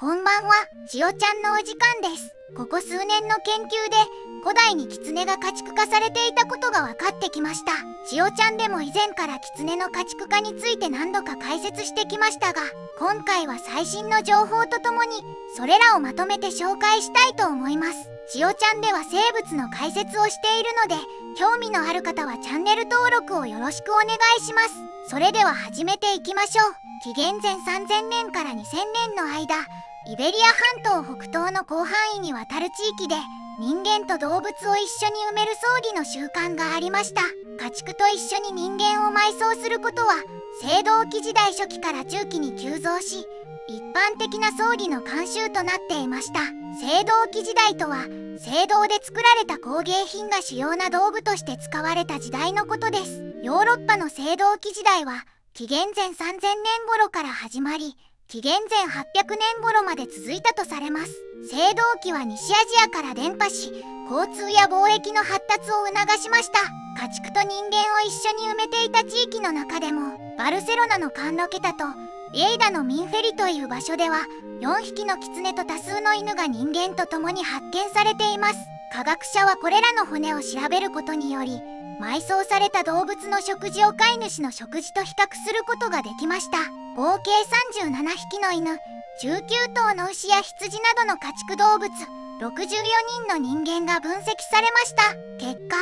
こんばんは、しおちゃんのお時間です。ここ数年の研究で、古代に狐が家畜化されていたことが分かってきました。しおちゃんでも以前から狐の家畜化について何度か解説してきましたが、今回は最新の情報とともに、それらをまとめて紹介したいと思います。しおちゃんでは生物の解説をしているので、興味のある方はチャンネル登録をよろしくお願いします。それでは始めていきましょう。紀元前3000年から2000年の間、イベリア半島北東の広範囲にわたる地域で人間と動物を一緒に埋める葬儀の習慣がありました。家畜と一緒に人間を埋葬することは青銅器時代初期から中期に急増し一般的な葬儀の慣習となっていました。青銅器時代とは青銅で作られた工芸品が主要な道具として使われた時代のことです。ヨーロッパの青銅器時代は紀元前3000年頃から始まり紀元前800年頃まで続いたとされます。青銅器は西アジアから伝播し交通や貿易の発達を促しました。家畜と人間を一緒に埋めていた地域の中でもバルセロナのカンロケタとリエイダのミンフェリという場所では4匹のキツネと多数の犬が人間と共に発見されています。科学者はこれらの骨を調べることにより埋葬された動物の食事を飼い主の食事と比較することができました。合計37匹の犬19頭の牛や羊などの家畜動物64人の人間が分析されました。結果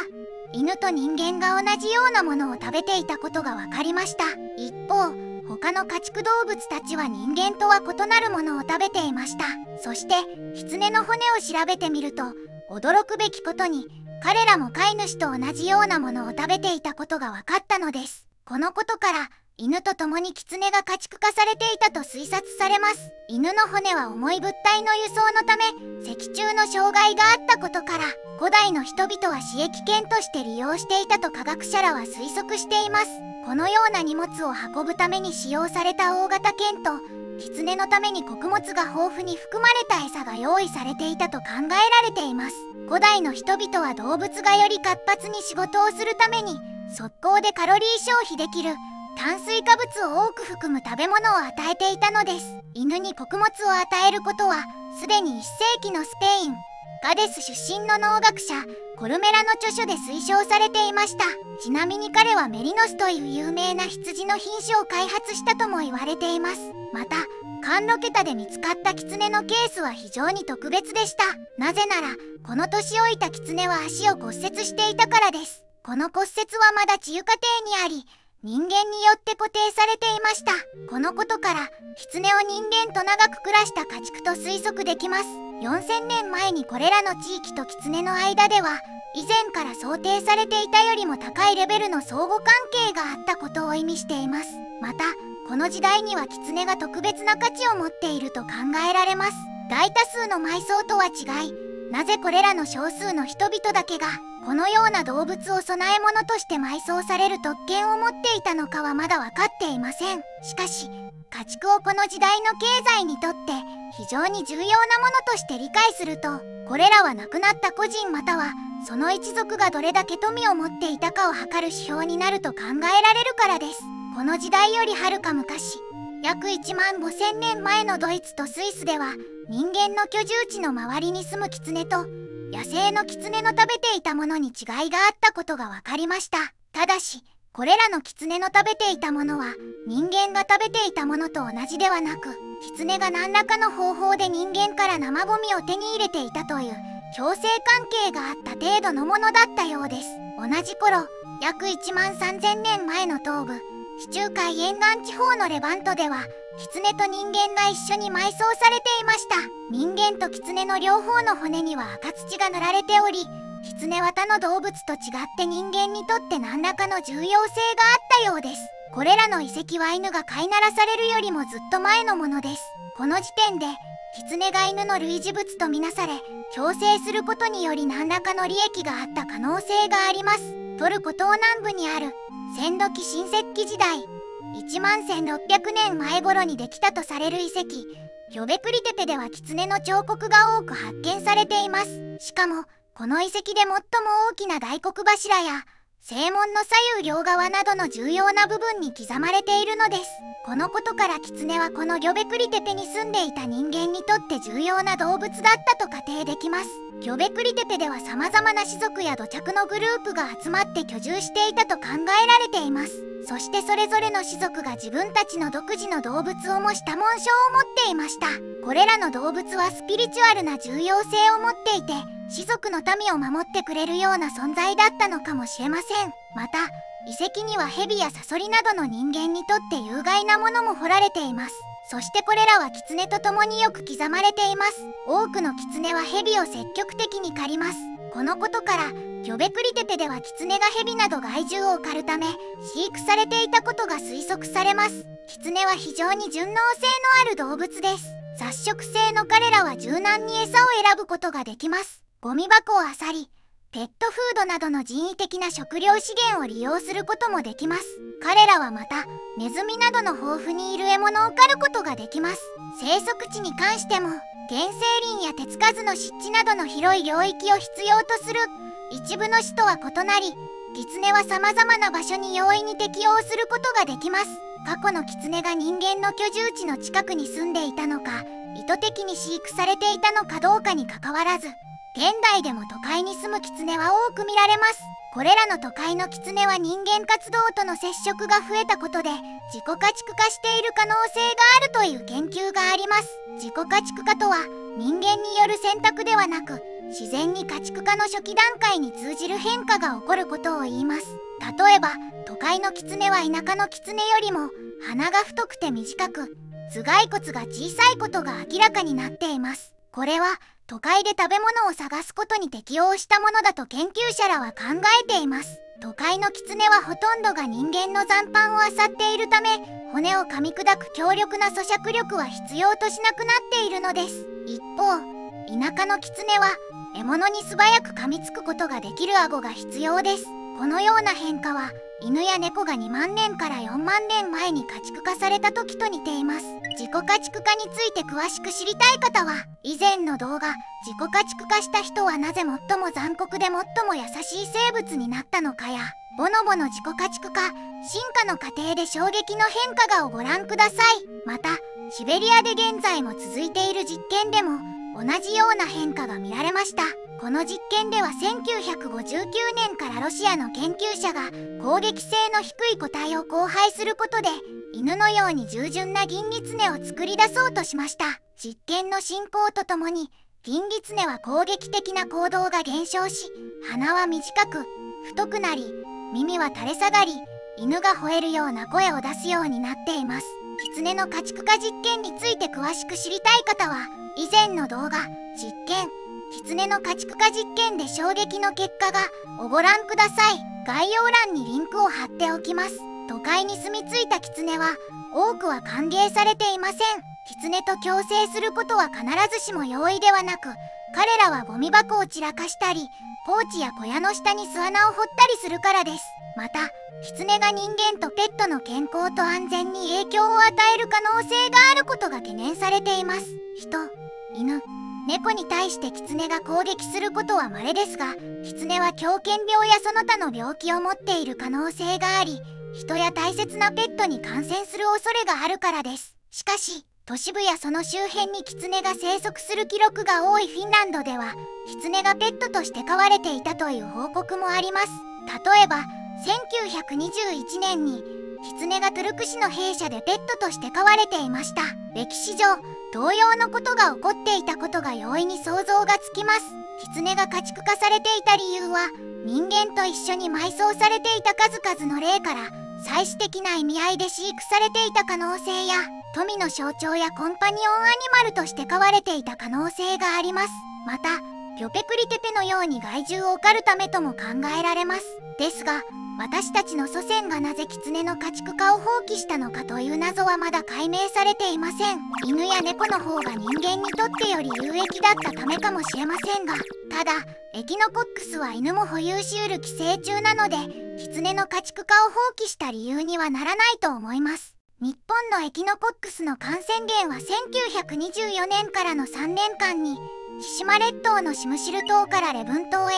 犬と人間が同じようなものを食べていたことが分かりました。一方他の家畜動物たちは人間とは異なるものを食べていました。そして狐の骨を調べてみると驚くべきことに彼らも飼い主と同じようなものを食べていたことが分かったのです。このことから犬と共に狐が家畜化されていたと推察されます。犬の骨は重い物体の輸送のため脊柱の障害があったことから古代の人々は刺激犬として利用していたと科学者らは推測しています。このような荷物を運ぶために使用された大型犬と狐のために穀物が豊富に含まれた餌が用意されていたと考えられています。古代の人々は動物がより活発に仕事をするために速攻でカロリー消費できる炭水化物を多く含む食べ物を与えていたのです。犬に穀物を与えることはすでに1世紀のスペインガデス出身の農学者コルメラの著書で推奨されていました。ちなみに彼はメリノスという有名な羊の品種を開発したとも言われています。また甘露桁で見つかった狐のケースは非常に特別でした。なぜならこの年老いた狐は足を骨折していたからです。この骨折はまだ治癒過程にあり人間によって固定されていました。このことから狐を人間と長く暮らした家畜と推測できます。4000年前にこれらの地域と狐の間では以前から想定されていたよりも高いレベルの相互関係があったことを意味しています。またこの時代には狐が特別な価値を持っていると考えられます。大多数の埋葬とは違いなぜこれらの少数の人々だけがこのような動物を供え物として埋葬される特権を持っていたのかはまだ分かっていません。しかし家畜をこの時代の経済にとって非常に重要なものとして理解するとこれらは亡くなった個人またはその一族がどれだけ富を持っていたかを測る指標になると考えられるからです。この時代よりはるか昔約1万5000年前のドイツとスイスでは人間の居住地の周りに住むキツネと野生のキツネの食べていたものに違いがあったことが分かりました。ただしこれらのキツネの食べていたものは人間が食べていたものと同じではなくキツネが何らかの方法で人間から生ゴミを手に入れていたという共生関係があった程度のものだったようです。同じ頃約1万3000年前の東部地中海沿岸地方のレバントでは狐と人間が一緒に埋葬されていました。人間と狐の両方の骨には赤土が塗られており狐は他の動物と違って人間にとって何らかの重要性があったようです。これらの遺跡は犬が飼いならされるよりもずっと前のものです。この時点で狐が犬の類似物とみなされ共生することにより何らかの利益があった可能性があります。トルコ東南部にある千土紀新石器時代1万1600年前頃にできたとされる遺跡ギョベクリテペでは狐の彫刻が多く発見されています。しかもこの遺跡で最も大きな大黒柱や正門の左右両側などの重要な部分に刻まれているのです。このことから狐はこのギョベクリテペに住んでいた人間にとって重要な動物だったと仮定できます。ギョベクリテペでは様々な種族や土着のグループが集まって居住していたと考えられています。そしてそれぞれの種族が自分たちの独自の動物を模した紋章を持っていました。これらの動物はスピリチュアルな重要性を持っていて種族の民を守ってくれるような存在だったのかもしれません。また遺跡にはヘビやサソリなどの人間にとって有害なものも掘られています。そしてこれらは狐と共によく刻まれています。多くの狐はヘビを積極的に狩ります。このことからギョベクリテペでは狐がヘビなど害獣を狩るため飼育されていたことが推測されます。狐は非常に順応性のある動物です。雑食性の彼らは柔軟に餌を選ぶことができます。ゴミ箱を漁りペットフードなどの人為的な食料資源を利用することもできます。彼らはまたネズミなどの豊富にいる獲物を狩ることができます。生息地に関しても原生林や手つかずの湿地などの広い領域を必要とする。一部の種とは異なり狐は様々な場所に容易に適応する。ことができます過去の狐が人間の居住地の近くに住んでいたのか意図的に飼育されていたのかどうかにかかわらず現代でも都会に住む狐は多く見られます。これらの都会の狐は人間活動との接触が増えたことで自己家畜化している可能性があるという研究があります。自己家畜化とは人間による選択ではなく自然に家畜化の初期段階に通じる変化が起こることを言います。例えば都会の狐は田舎の狐よりも鼻が太くて短く頭蓋骨が小さいことが明らかになっています。これは都会で食べ物を探すことに適応したものだと研究者らは考えています。都会のキツネはほとんどが人間の残飯を漁っているため骨を噛み砕く強力な咀嚼力は必要としなくなっているのです。一方田舎のキツネは獲物に素早く噛みつくことができる顎が必要です。このような変化は犬や猫が2万年から4万年前に家畜化された時と似ています。自己家畜化について詳しく知りたい方は以前の動画自己家畜化した人はなぜ最も残酷で最も優しい生物になったのかやボノボの自己家畜化進化の過程で衝撃の変化がをご覧ください。またシベリアで現在も続いている実験でも同じような変化が見られました。この実験では1959年からロシアの研究者が攻撃性の低い個体を交配することで犬のように従順な銀狐を作り出そうとしました。実験の進行とともに銀狐は攻撃的な行動が減少し鼻は短く太くなり耳は垂れ下がり犬が吠えるような声を出すようになっています。狐の家畜化実験について詳しく知りたい方はの動画実験狐の家畜化実験で衝撃の結果がをご覧ください。概要欄にリンクを貼っておきます。都会に住み着いた狐は多くは歓迎されていません。狐と共生することは必ずしも容易ではなく彼らはゴミ箱を散らかしたりポーチや小屋の下に巣穴を掘ったりするからです。また狐が人間とペットの健康と安全に影響を与える可能性があることが懸念されています。人犬。猫に対してキツネが攻撃することは稀ですがキツネは狂犬病やその他の病気を持っている可能性があり人や大切なペットに感染する恐れがあるからです。しかし都市部やその周辺にキツネが生息する記録が多いフィンランドではキツネがペットとして飼われていたという報告もあります。例えば1921年に狐がトルク市の兵舎でペットとして飼われていました。歴史上同様のことが起こっていたことが容易に想像がつきます。狐が家畜化されていた理由は人間と一緒に埋葬されていた数々の例から祭祀的な意味合いで飼育されていた可能性や富の象徴やコンパニオンアニマルとして飼われていた可能性があります。またピョペクリテペのように害獣を狩るためとも考えられます。ですが私たちの祖先がなぜ狐の家畜化を放棄したのかという謎はまだ解明されていません。犬や猫の方が人間にとってより有益だったためかもしれませんがただエキノコックスは犬も保有しうる寄生虫なので狐の家畜化を放棄した理由にはならないと思います。日本のエキノコックスの感染源は1924年からの3年間に千島列島のシムシル島からレブン島へ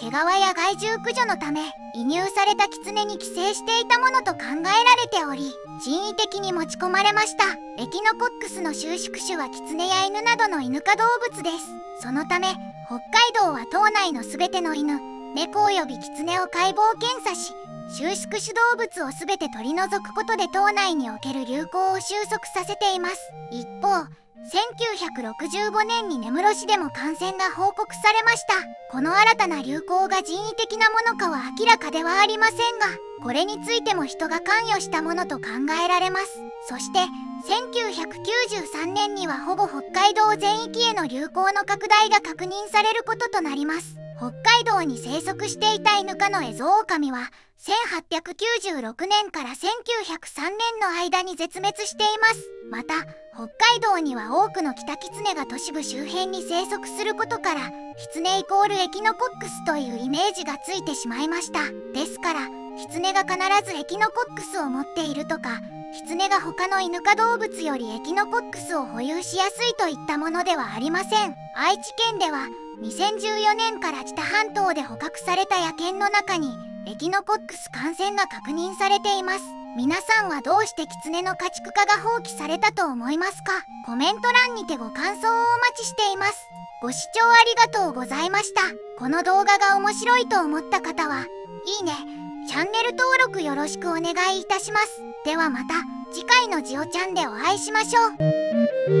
毛皮や害獣駆除のため移入されたキツネに寄生していたものと考えられており人為的に持ち込まれました。エキノコックスの収縮種はキツネや犬などの犬科動物です。そのため北海道は島内の全ての犬猫及びキツネを解剖検査し収縮種動物を全て取り除くことで島内における流行を収束させています。一方1965年に根室市でも感染が報告されました。この新たな流行が人為的なものかは明らかではありませんがこれについても人が関与したものと考えられます。そして1993年にはほぼ北海道全域への流行の拡大が確認されることとなります。北海道に生息していたイヌ科のエゾオオカミは1896年から1903年の間に絶滅しています。また北海道には多くのキタキツネが都市部周辺に生息することからキツネイコールエキノコックスというイメージがついてしまいました。ですからキツネが必ずエキノコックスを持っているとかキツネが他のイヌ科動物よりエキノコックスを保有しやすいといったものではありません。愛知県では2014年から知多半島で捕獲された野犬の中にエキノコックス感染が確認されています皆さんはどうしてキツネの家畜化が放棄されたと思いますか？コメント欄にてご感想をお待ちしています。ご視聴ありがとうございました。この動画が面白いと思った方はいいねチャンネル登録よろしくお願いいたします。ではまた次回のジオちゃんでお会いしましょう。